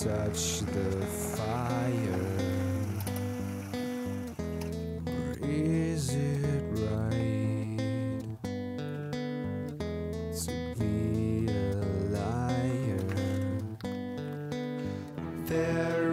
touch the fire? Or is it right to be a liar? There